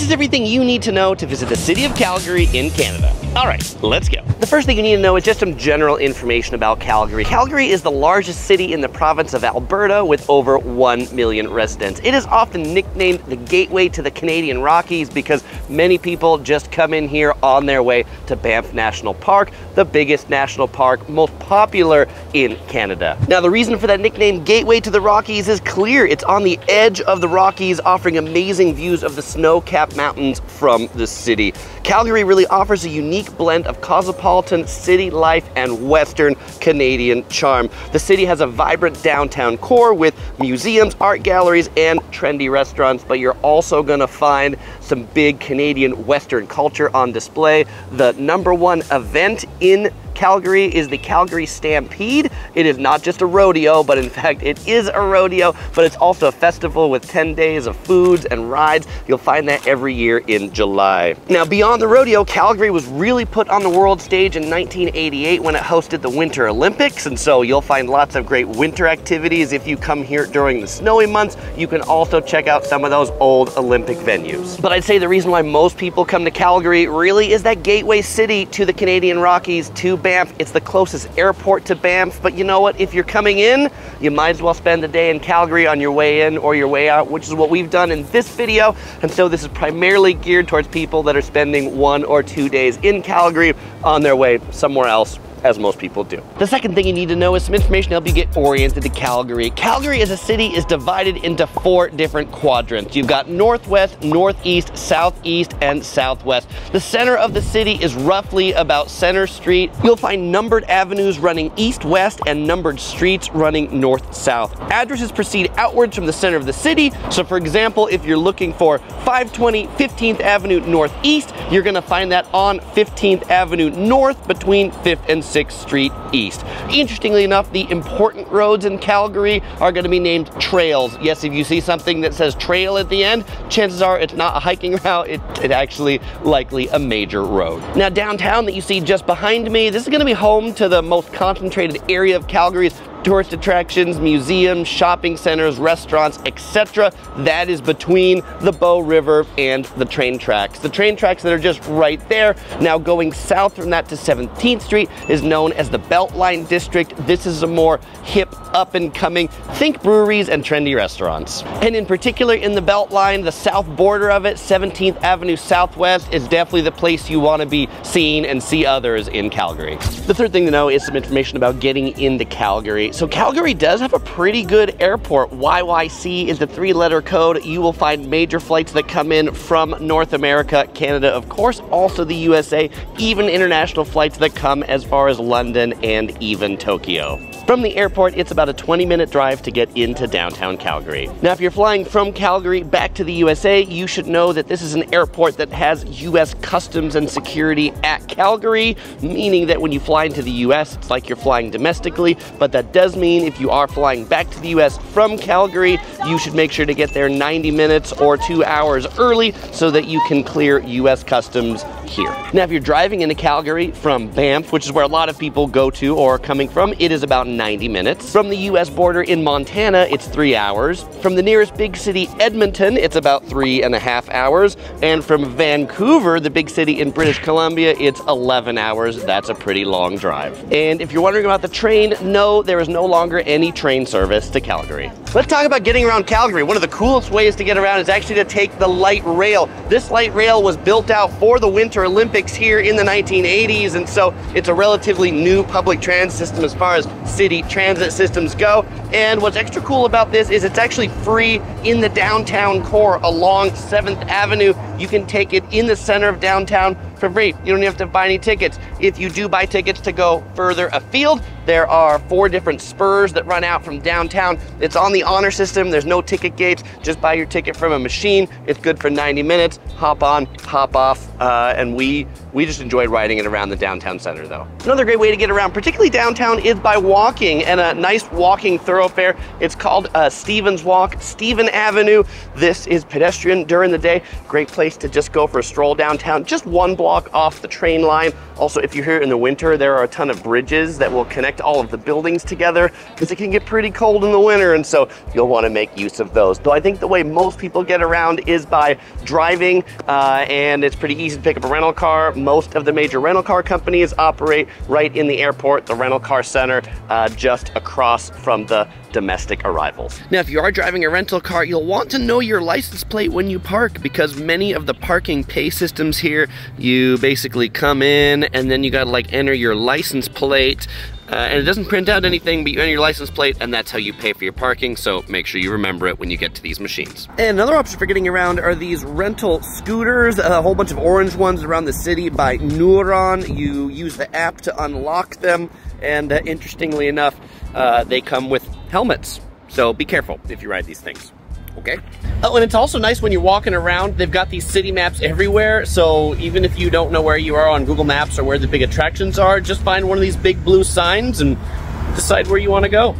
This is everything you need to know to visit the city of Calgary in Canada. All right, let's go. The first thing you need to know is just some general information about Calgary. Calgary is the largest city in the province of Alberta with over 1 million residents. It is often nicknamed the gateway to the Canadian Rockies because many people just come in here on their way to Banff National Park, the biggest national park, most popular in Canada. Now, the reason for that nickname, Gateway to the Rockies, is clear. It's on the edge of the Rockies, offering amazing views of the snow-capped mountains from the city. Calgary really offers a unique blend of cosmopolitan city life and Western Canadian charm. The city has a vibrant downtown core with museums, art galleries, and trendy restaurants, but you're also gonna find some big Canadian Western culture on display. The number one event in Calgary is the Calgary Stampede. It is not just a rodeo, but in fact it is a rodeo, but it's also a festival with 10 days of foods and rides. You'll find that every year in July. Now beyond the rodeo, Calgary was really put on the world stage in 1988 when it hosted the Winter Olympics, and so you'll find lots of great winter activities if you come here during the snowy months. You can also check out some of those old Olympic venues. But I'd say the reason why most people come to Calgary really is that gateway city to the Canadian Rockies, to Banff. It's the closest airport to Banff, but you know what? If you're coming in, you might as well spend the day in Calgary on your way in or your way out, which is what we've done in this video. And so this is primarily geared towards people that are spending one or two days in Calgary on their way somewhere else as most people do. The second thing you need to know is some information to help you get oriented to Calgary. Calgary as a city is divided into four different quadrants. You've got northwest, northeast, southeast, and southwest. The center of the city is roughly about Center Street. You'll find numbered avenues running east-west and numbered streets running north-south. Addresses proceed outwards from the center of the city. So for example, if you're looking for 520 15th Avenue Northeast, you're gonna find that on 15th Avenue North between 5th and 6th Street East. Interestingly enough, the important roads in Calgary are going to be named trails. Yes, if you see something that says trail at the end, chances are it's not a hiking route, it, it actually likely a major road. Now downtown that you see just behind me, this is going to be home to the most concentrated area of Calgary's tourist attractions, museums, shopping centers, restaurants, etc. That is between the Bow River and the train tracks. The train tracks that are just right there. Now going south from that to 17th Street is known as the Beltline District. This is a more hip, up and coming, think breweries and trendy restaurants. And in particular in the Beltline, the south border of it, 17th Avenue Southwest is definitely the place you want to be seen and see others in Calgary. The third thing to know is some information about getting into Calgary. So Calgary does have a pretty good airport. YYC is the three letter code. You will find major flights that come in from North America, Canada, of course, also the USA, even international flights that come as far as London and even Tokyo. From the airport, it's about a 20 minute drive to get into downtown Calgary. Now, if you're flying from Calgary back to the USA, you should know that this is an airport that has US Customs and Security at Calgary, meaning that when you fly into the US, it's like you're flying domestically, but that does mean if you are flying back to the US from Calgary, you should make sure to get there 90 minutes or two hours early so that you can clear US Customs here. Now, if you're driving into Calgary from Banff, which is where a lot of people go to or are coming from, it is about 90 minutes. From the US border in Montana, it's three hours. From the nearest big city, Edmonton, it's about three and a half hours. And from Vancouver, the big city in British Columbia, it's 11 hours. That's a pretty long drive. And if you're wondering about the train, no, there is no longer any train service to Calgary. Let's talk about getting around Calgary. One of the coolest ways to get around is actually to take the light rail. This light rail was built out for the Winter Olympics here in the 1980s, and so it's a relatively new public transit system as far as city transit systems go. And what's extra cool about this is it's actually free in the downtown core along 7th Avenue. You can take it in the center of downtown for free. You don't have to buy any tickets. If you do buy tickets to go further afield, there are four different spurs that run out from downtown. It's on the honor system. There's no ticket gates. Just buy your ticket from a machine. It's good for 90 minutes. Hop on, hop off, uh, and we we just enjoyed riding it around the downtown center though. Another great way to get around, particularly downtown, is by walking and a nice walking thoroughfare. It's called uh, Stevens Walk, Stephen Avenue. This is pedestrian during the day. Great place to just go for a stroll downtown. Just one block walk off the train line. Also, if you're here in the winter, there are a ton of bridges that will connect all of the buildings together because it can get pretty cold in the winter, and so you'll want to make use of those. Though I think the way most people get around is by driving, uh, and it's pretty easy to pick up a rental car. Most of the major rental car companies operate right in the airport, the rental car center, uh, just across from the domestic arrivals. Now, if you are driving a rental car, you'll want to know your license plate when you park because many of the parking pay systems here, you basically come in and then you gotta like enter your license plate uh, and it doesn't print out anything, but you enter your license plate, and that's how you pay for your parking, so make sure you remember it when you get to these machines. And another option for getting around are these rental scooters, a whole bunch of orange ones around the city by Neuron. You use the app to unlock them, and uh, interestingly enough, uh, they come with helmets. So be careful if you ride these things okay? Oh, and it's also nice when you're walking around, they've got these city maps everywhere, so even if you don't know where you are on Google Maps or where the big attractions are, just find one of these big blue signs and decide where you want to go.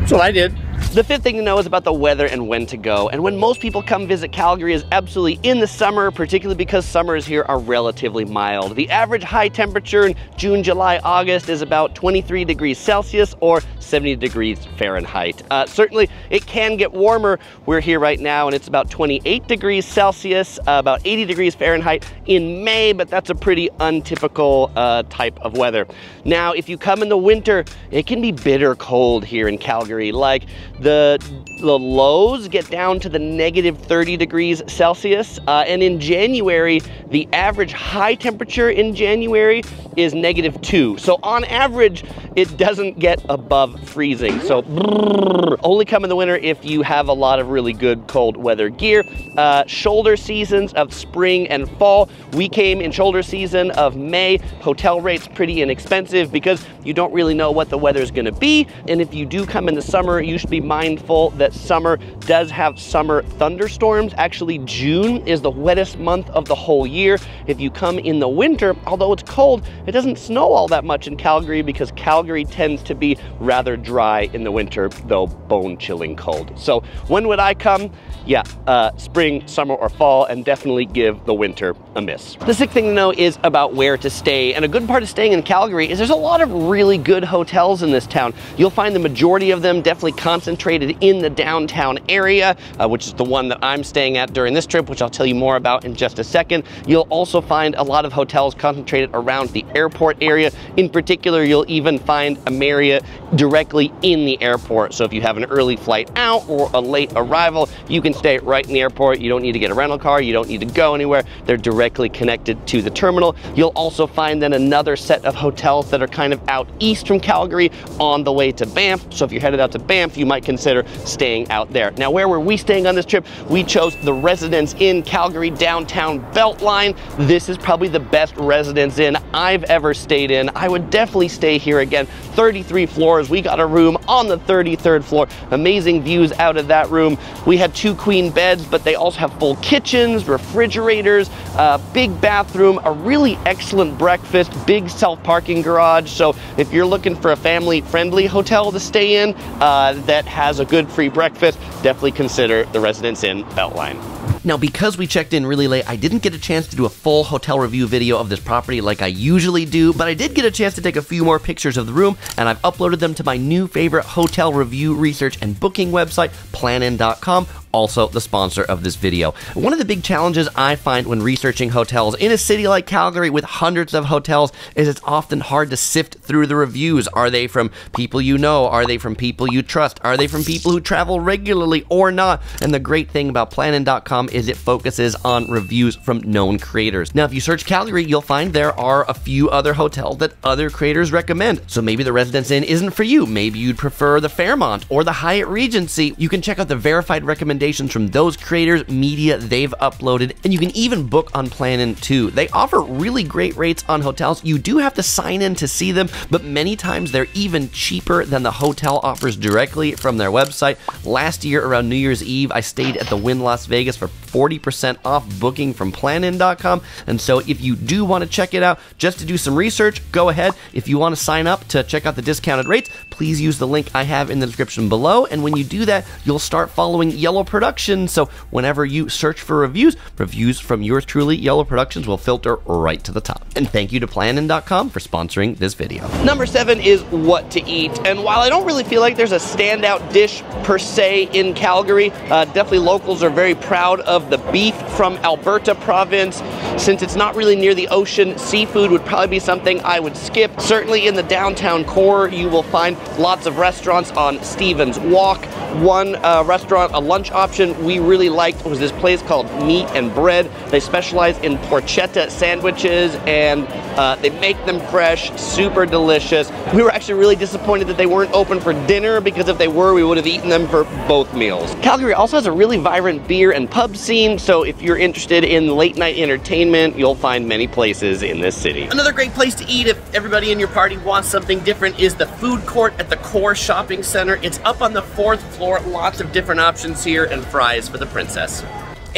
That's what I did. The fifth thing to know is about the weather and when to go. And when most people come visit Calgary is absolutely in the summer, particularly because summers here are relatively mild. The average high temperature in June, July, August is about 23 degrees Celsius or 70 degrees Fahrenheit. Uh, certainly, it can get warmer. We're here right now and it's about 28 degrees Celsius, uh, about 80 degrees Fahrenheit in May, but that's a pretty untypical uh, type of weather. Now, if you come in the winter, it can be bitter cold here in Calgary. Like the, the lows get down to the negative 30 degrees Celsius. Uh, and in January, the average high temperature in January is negative two. So on average, it doesn't get above freezing. So brrr, only come in the winter if you have a lot of really good cold weather gear. Uh, shoulder seasons of spring and fall. We came in shoulder season of May. Hotel rates pretty inexpensive because you don't really know what the weather is gonna be. And if you do come in the summer, you should be mindful that summer does have summer thunderstorms. Actually, June is the wettest month of the whole year. If you come in the winter, although it's cold, it doesn't snow all that much in Calgary because Calgary tends to be rather dry in the winter, though bone chilling cold. So when would I come? Yeah, uh, spring, summer, or fall, and definitely give the winter a miss. The sixth thing to know is about where to stay. And a good part of staying in Calgary is there's a lot of really good hotels in this town. You'll find the majority of them definitely concentrated in the downtown area, uh, which is the one that I'm staying at during this trip, which I'll tell you more about in just a second. You'll also find a lot of hotels concentrated around the airport area. In particular, you'll even find a Marriott directly in the airport. So if you have an early flight out or a late arrival, you can stay right in the airport. You don't need to get a rental car. You don't need to go anywhere. They're directly connected to the terminal. You'll also find then another set of hotels that are kind of out east from Calgary on the way to Banff. So if you're headed out to Banff, you might consider staying out there. Now, where were we staying on this trip? We chose the Residence Inn Calgary downtown Beltline. This is probably the best Residence Inn I've ever stayed in. I would definitely stay here again. 33 floors. We got a room on the 33rd floor. Amazing views out of that room. We had two queen beds, but they also have full kitchens, refrigerators, uh, big bathroom, a really excellent breakfast, big self-parking garage. So if you're looking for a family-friendly hotel to stay in uh, that has a good free breakfast, definitely consider the Residence Inn Beltline. Now, because we checked in really late, I didn't get a chance to do a full hotel review video of this property like I usually do, but I did get a chance to take a few more pictures of the room, and I've uploaded them to my new favorite hotel review, research, and booking website, plannin.com, also the sponsor of this video. One of the big challenges I find when researching hotels in a city like Calgary with hundreds of hotels is it's often hard to sift through the reviews. Are they from people you know? Are they from people you trust? Are they from people who travel regularly or not? And the great thing about plannin.com is it focuses on reviews from known creators. Now, if you search Calgary, you'll find there are a few other hotels that other creators recommend. So maybe the Residence Inn isn't for you. Maybe you'd prefer the Fairmont or the Hyatt Regency. You can check out the verified recommendations recommendations from those creators, media they've uploaded, and you can even book on Plannin too. They offer really great rates on hotels. You do have to sign in to see them, but many times they're even cheaper than the hotel offers directly from their website. Last year around New Year's Eve, I stayed at the Wynn Las Vegas for 40% off booking from plannin.com. And so if you do want to check it out just to do some research, go ahead. If you want to sign up to check out the discounted rates, please use the link I have in the description below. And when you do that, you'll start following Yellow Productions. So whenever you search for reviews, reviews from yours truly, Yellow Productions will filter right to the top. And thank you to plannin.com for sponsoring this video. Number seven is what to eat. And while I don't really feel like there's a standout dish per se in Calgary, uh, definitely locals are very proud of the beef from Alberta province. Since it's not really near the ocean, seafood would probably be something I would skip. Certainly in the downtown core, you will find lots of restaurants on Stevens Walk. One uh, restaurant, a lunch option we really liked was this place called Meat and Bread. They specialize in porchetta sandwiches and uh, they make them fresh, super delicious. We were actually really disappointed that they weren't open for dinner because if they were, we would have eaten them for both meals. Calgary also has a really vibrant beer and pub scene, so if you're interested in late night entertainment, you'll find many places in this city. Another great place to eat if everybody in your party wants something different is the food court at the Core Shopping Center. It's up on the fourth floor, lots of different options here and fries for the princess.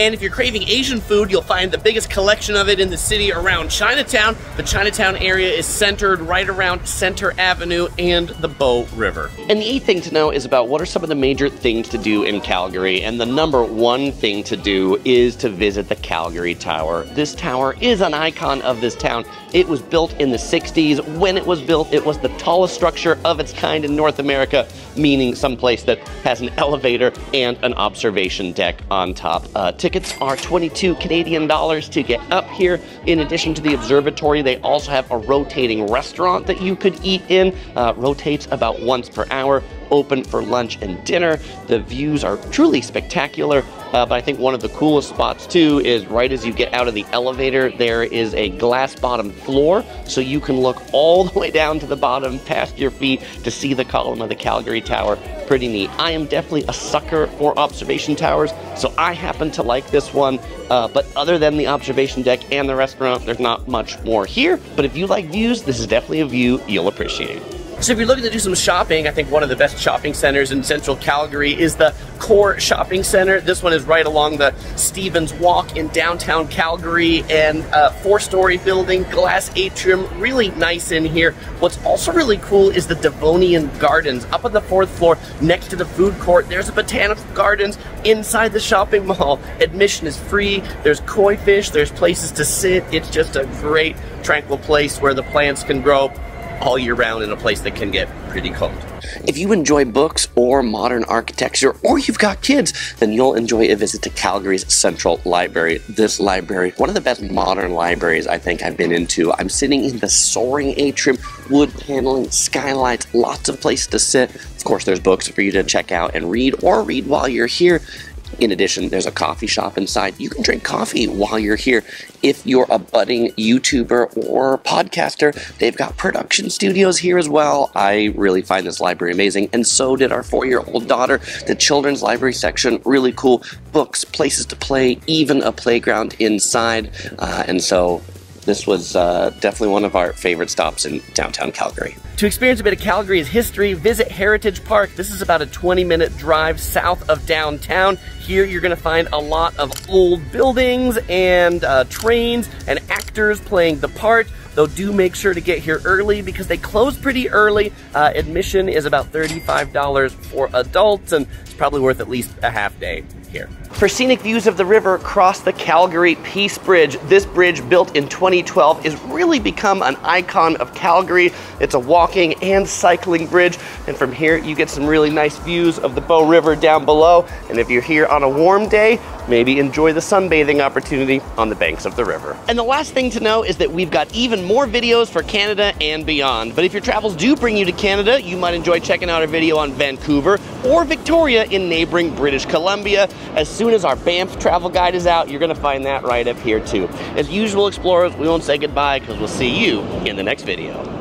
And if you're craving Asian food, you'll find the biggest collection of it in the city around Chinatown. The Chinatown area is centered right around Center Avenue and the Bow River. And the eighth thing to know is about what are some of the major things to do in Calgary. And the number one thing to do is to visit the Calgary Tower. This tower is an icon of this town. It was built in the 60s. When it was built, it was the tallest structure of its kind in North America, meaning someplace that has an elevator and an observation deck on top. Uh, tickets are 22 Canadian dollars to get up here. In addition to the observatory, they also have a rotating restaurant that you could eat in. Uh, rotates about once per hour open for lunch and dinner. The views are truly spectacular, uh, but I think one of the coolest spots too is right as you get out of the elevator, there is a glass bottom floor, so you can look all the way down to the bottom past your feet to see the column of the Calgary Tower. Pretty neat. I am definitely a sucker for observation towers, so I happen to like this one. Uh, but other than the observation deck and the restaurant, there's not much more here. But if you like views, this is definitely a view you'll appreciate. So if you're looking to do some shopping, I think one of the best shopping centers in central Calgary is the Core Shopping Center. This one is right along the Stevens Walk in downtown Calgary and a four-story building, glass atrium, really nice in here. What's also really cool is the Devonian Gardens. Up on the fourth floor next to the food court, there's a botanical gardens inside the shopping mall. Admission is free, there's koi fish, there's places to sit. It's just a great tranquil place where the plants can grow all year round in a place that can get pretty cold. If you enjoy books or modern architecture, or you've got kids, then you'll enjoy a visit to Calgary's Central Library. This library, one of the best modern libraries I think I've been into. I'm sitting in the soaring atrium, wood paneling, skylights, lots of places to sit. Of course, there's books for you to check out and read, or read while you're here. In addition, there's a coffee shop inside. You can drink coffee while you're here. If you're a budding YouTuber or podcaster, they've got production studios here as well. I really find this library amazing, and so did our four year old daughter. The children's library section, really cool. Books, places to play, even a playground inside. Uh, and so this was uh, definitely one of our favorite stops in downtown Calgary. To experience a bit of Calgary's history, visit Heritage Park. This is about a 20 minute drive south of downtown. Here you're going to find a lot of old buildings and uh, trains and actors playing the part though do make sure to get here early because they close pretty early. Uh, admission is about $35 for adults and it's probably worth at least a half day here. For scenic views of the river, cross the Calgary Peace Bridge. This bridge, built in 2012, has really become an icon of Calgary. It's a walking and cycling bridge, and from here you get some really nice views of the Bow River down below. And if you're here on a warm day, maybe enjoy the sunbathing opportunity on the banks of the river. And the last thing to know is that we've got even more videos for Canada and beyond. But if your travels do bring you to Canada, you might enjoy checking out our video on Vancouver or Victoria in neighboring British Columbia. As soon as our Banff travel guide is out, you're gonna find that right up here too. As usual, explorers, we won't say goodbye because we'll see you in the next video.